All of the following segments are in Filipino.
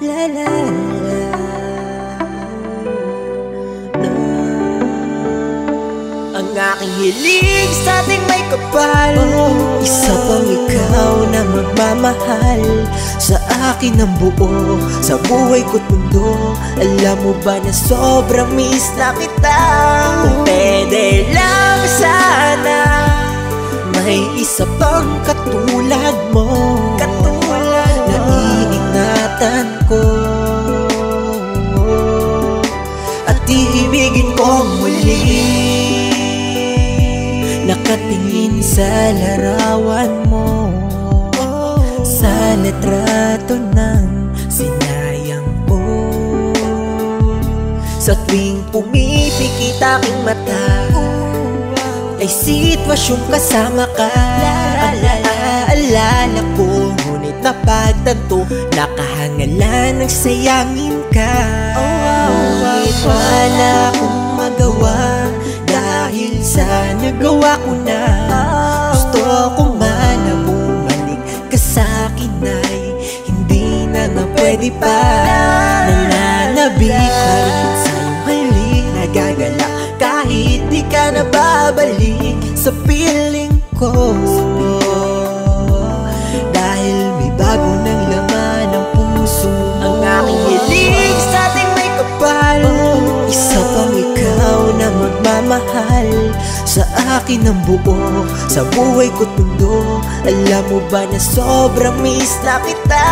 la la la. Ah. Ang aking hilig sa ating may kapal. Oh, Isa pang ikaw na magmamahal. Sa akin ang buo, sa buhay ko't mundo. Alam mo ba na sobrang miss na kita? Kung pwede lang sana. May isa pang katulad mo. Katulad ko muli Nakatingin sa larawan mo Sa litrato ng sinayang ko. Sa tuwing pumipikit aking mata Ay sitwasyong kasama ka. Alala ko Ngunit napagtanto Nakahangalan ng sayangin ka. Ngunit wala akong magawa dahil sa nagawa ko na. Gusto ko man na bumalik ka sa'kin ay Hindi na nga pwede pa. Nananabik pa rin sa iyong halik Nagagala. Kahit di ka na babalik Sa piling ko. Dahil akin ang buo Sa buhay ko't mundo. Alam mo ba na sobrang miss na kita?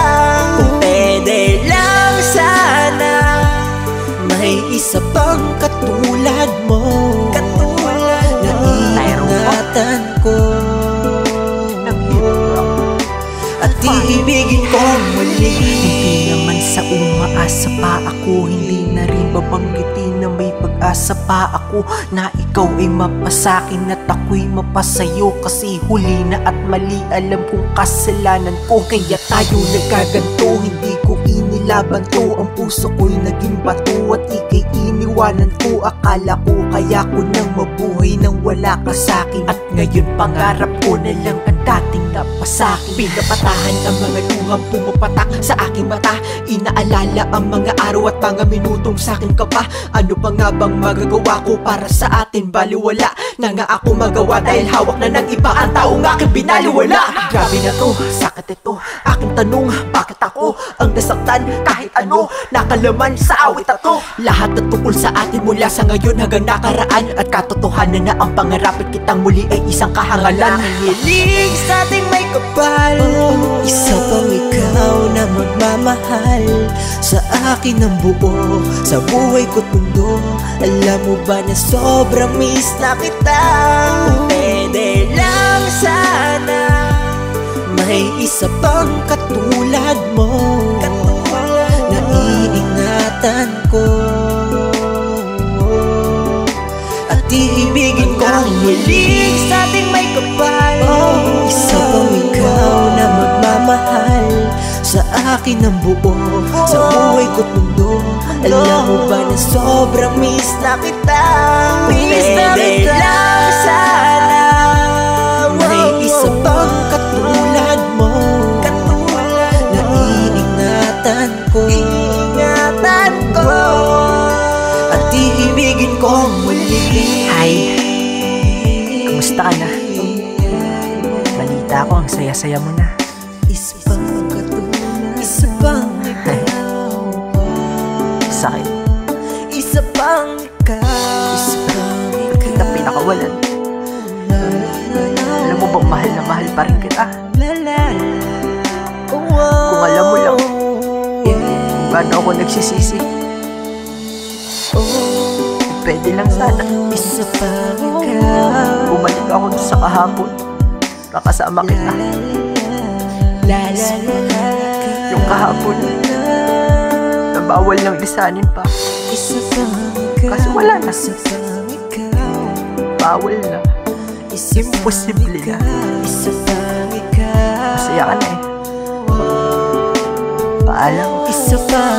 Kung pwede lang sana May isa pang katulad mo. Katulad Na iingatan iibigin ko muli. Hindi naman sa umaasa pa ako. Hindi na rin babanggitin na may pag-asa pa ako Na ikaw ay mapasakin at ako'y mapasayo. Kasi huli na at mali alam kong kasalanan ko. Kaya tayo nagkaganto Hindi ko inilaban to Ang puso ko'y naging bato At ikay iniwanan ko. Akala ko kaya ko nang mabuhay Nang wala ka sa'kin At ngayon pangarap ko na lang ang dating napasakin. Pinapatahan ang mga luhang pumapatak sa aking mata. Inaalala ang mga araw at mga minutong sa'kin ka pa. Ano pa nga bang magagawa ko para sa atin? Baliwala Na nga ako magawa dahil hawak na ng iba ang taong aking binaliwala. Grabe na to, sakit ito. Aking tanong, bakit ako ang nasaktan kahit ano? Nakalaman sa awit na to Lahat na tungkol sa atin mula sa ngayon hanggang nakaraan. At katotohanan na ang pangarap at kitang muli ay isang kahangalan. Hilig sa ating may kapal. Isa pang ikaw na magmamahal. Sa akin ang buo Sa buhay ko't mundo. Alam mo ba na sobrang miss na kita? Pwede lang sana. May isa pang katulad mo. Na iingatan ko At iibigin ko Hilig sa ating may kapal. Isa pang ikaw na magmamahal Sa akin ang buo Sa buhay ko't mundo. Alam mo ba na sobrang miss na kita? Miss na kita iibigin ko muli Hi. Kamusta ka na? Balita ko, ang saya-saya mo na. Isa pang katulad Isa pang ikaw Sakit, Isa pang ikaw Isa pang ikaw kita pinakawalan. Alam mo bang mahal na mahal pa rin kita? Kung alam mo lang. Kung gaano ako nagsisisi Pwede lang sana. Isa pang ikaw. Bumalik ako sa kahapon. Nakasama kita. Yung kahapon. Na bawal nang lisanin pa. Kaso wala na. Bawal na. Imposible na. Masaya ka na eh. Paalam. Isa ikaw